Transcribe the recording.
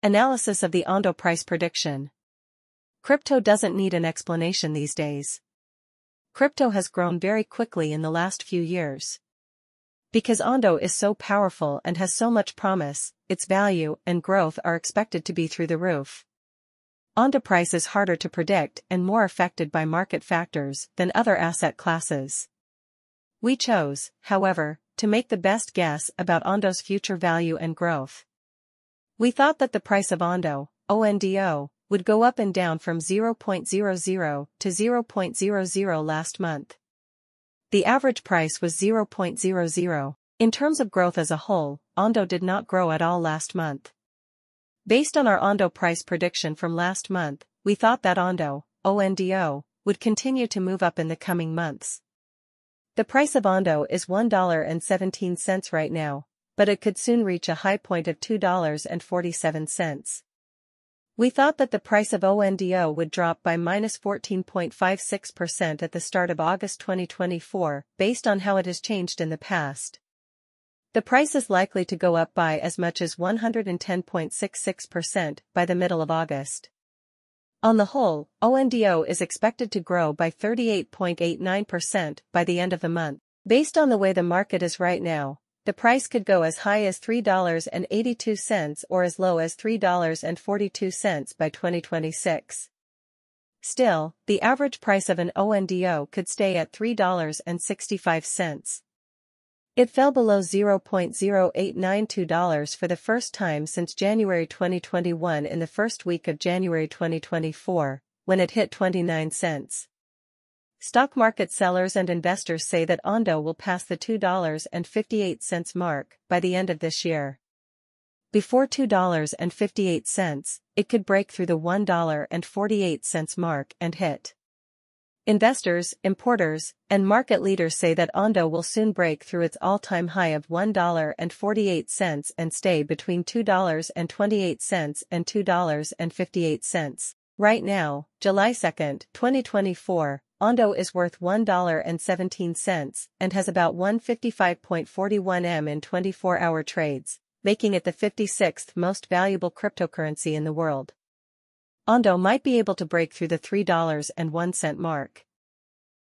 Analysis of the Ondo price prediction. Crypto doesn't need an explanation these days. Crypto has grown very quickly in the last few years. Because Ondo is so powerful and has so much promise, its value and growth are expected to be through the roof. Ondo price is harder to predict and more affected by market factors than other asset classes. We chose, however, to make the best guess about Ondo's future value and growth. We thought that the price of Ondo, ONDO, would go up and down from 0.00 to 0.00 last month. The average price was 0.00. In terms of growth as a whole, Ondo did not grow at all last month. Based on our Ondo price prediction from last month, we thought that Ondo, ONDO, would continue to move up in the coming months. The price of Ondo is $1.17 right now, but it could soon reach a high point of $2.47. We thought that the price of ONDO would drop by minus 14.56% at the start of August 2024, based on how it has changed in the past. The price is likely to go up by as much as 110.66% by the middle of August. On the whole, ONDO is expected to grow by 38.89% by the end of the month. Based on the way the market is right now, the price could go as high as $3.82 or as low as $3.42 by 2026. Still, the average price of an ONDO could stay at $3.65. It fell below $0.0892 for the first time since January 2021 in the first week of January 2024, when it hit 29 cents. Stock market sellers and investors say that Ondo will pass the $2.58 mark by the end of this year. Before $2.58, it could break through the $1.48 mark and hit. Investors, importers, and market leaders say that Ondo will soon break through its all-time high of $1.48 and stay between $2.28 and $2.58. Right now, July 2, 2024, Ondo is worth $1.17 and has about 155.41 M in 24-hour trades, making it the 56th most valuable cryptocurrency in the world. Ondo might be able to break through the $3.01 mark.